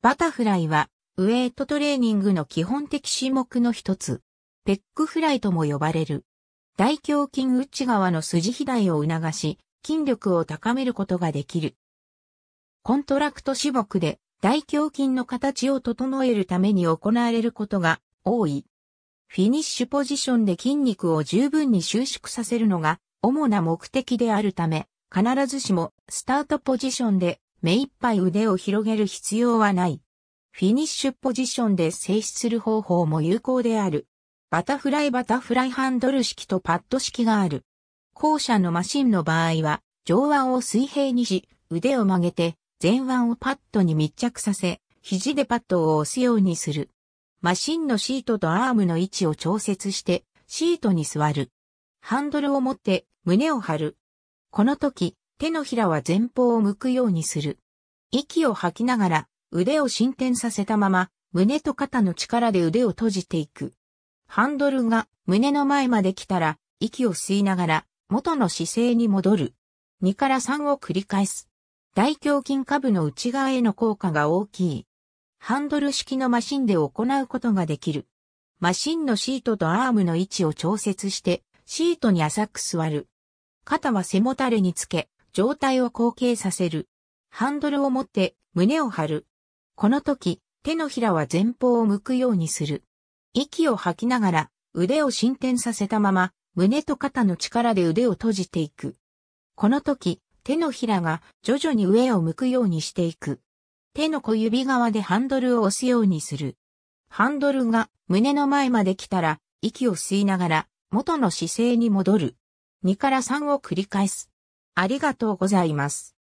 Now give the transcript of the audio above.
バタフライはウエイトトレーニングの基本的種目の一つ。ペックフライとも呼ばれる。大胸筋内側の筋肥大を促し、筋力を高めることができる。コントラクト種目で大胸筋の形を整えるために行われることが多い。フィニッシュポジションで筋肉を十分に収縮させるのが主な目的であるため、必ずしもスタートポジションで目いっぱい腕を広げる必要はない。フィニッシュポジションで静止する方法も有効である。バタフライバタフライハンドル式とパッド式がある。後者のマシンの場合は、上腕を水平にし、腕を曲げて、前腕をパッドに密着させ、肘でパッドを押すようにする。マシンのシートとアームの位置を調節して、シートに座る。ハンドルを持って胸を張る。この時、手のひらは前方を向くようにする。息を吐きながら腕を伸展させたまま胸と肩の力で腕を閉じていく。ハンドルが胸の前まで来たら息を吸いながら元の姿勢に戻る。2から3を繰り返す。大胸筋下部の内側への効果が大きい。ハンドル式のマシンで行うことができる。マシンのシートとアームの位置を調節して、シートに浅く座る。肩は背もたれにつけ、上体を後傾させる。ハンドルを持って胸を張る。この時、手のひらは前方を向くようにする。息を吐きながら腕を伸展させたまま、胸と肩の力で腕を閉じていく。この時、手のひらが徐々に上を向くようにしていく。手の小指側でハンドルを押すようにする。ハンドルが胸の前まで来たら、息を吸いながら元の姿勢に戻る。2から3を繰り返す。ありがとうございます。